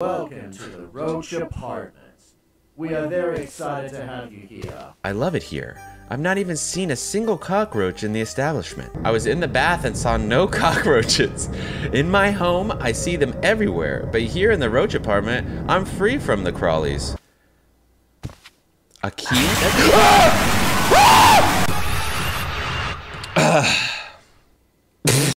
Welcome to the Roach Apartments. We are very excited to have you here. I love it here. I've not even seen a single cockroach in the establishment. I was in the bath and saw no cockroaches. In my home, I see them everywhere, but here in the roach apartment, I'm free from the crawlies. A key? Ah!